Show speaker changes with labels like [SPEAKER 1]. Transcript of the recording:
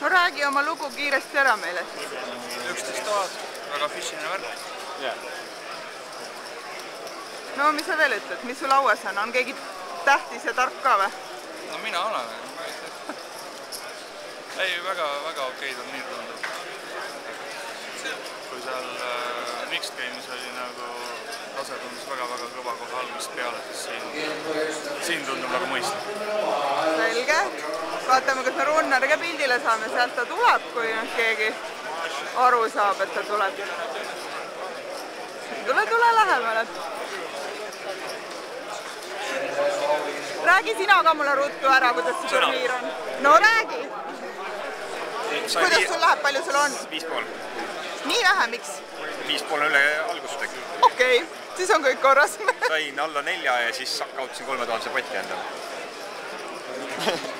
[SPEAKER 1] räägi oma lugu kiiresti ära meile siis.
[SPEAKER 2] üksteist tuhat, väga füüsiline värk.
[SPEAKER 1] no mis sa veel ütled, mis sul lauas on, on keegi tähtis ja tark ka või?
[SPEAKER 2] no mina olen. ei, väga-väga okei turniir tundub. kui seal äh, mixed game'is oli nagu tase tundus väga-väga kõva kohe algusest peale, siis siin tundub nagu mõistlik.
[SPEAKER 1] selge, vaatame, kas me runneriga pildile saame, sealt ta tuleb, kui nüüd keegi aru saab, et ta tuleb. tule, tule lähemale. räägi sina ka mulle ruttu ära, kuidas see turniir on. no räägi, kuidas sul läheb, palju sul on?
[SPEAKER 3] viis pool,
[SPEAKER 1] nii vähe, miks?
[SPEAKER 3] viis pool üle algust tegi.
[SPEAKER 1] okei okay,, siis on kõik korras
[SPEAKER 3] sain alla nelja ja siis kaotasin kolme tuhandese poti endale.